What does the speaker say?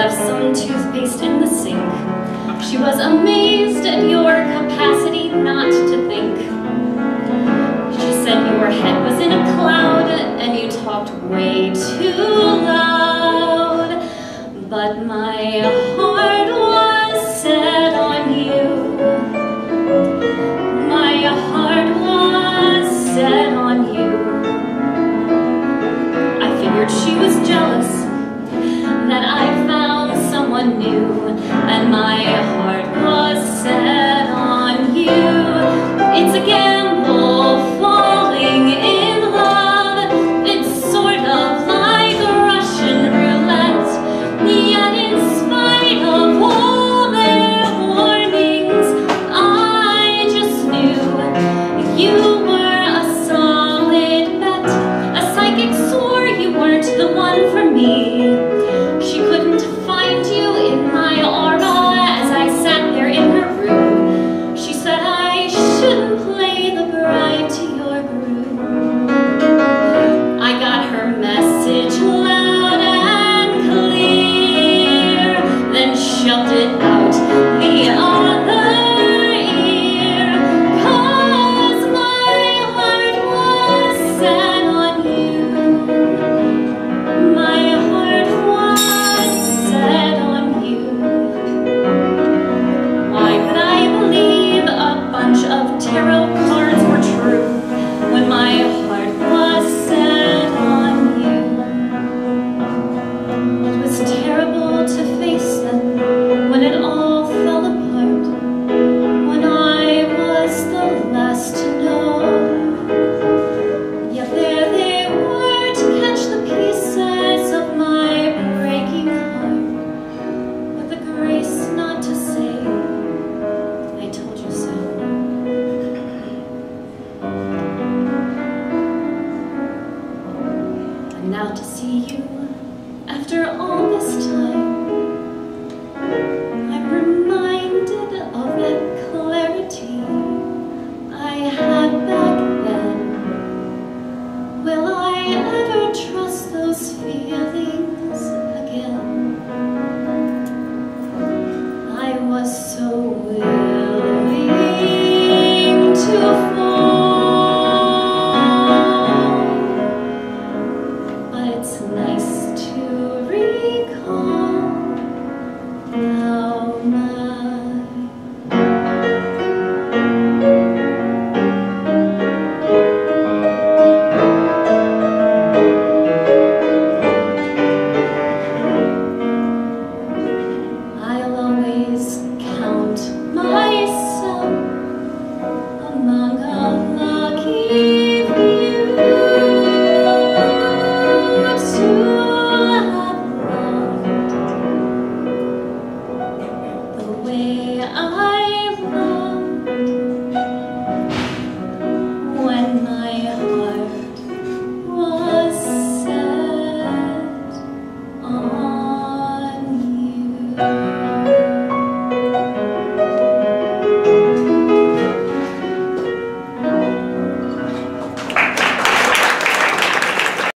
left some toothpaste in the sink. She was amazed at your capacity not to think. She said your head was in a cloud and you talked way too loud. But my heart was set on you. My heart was set on you. I figured she was jealous that I and my heart After all this time.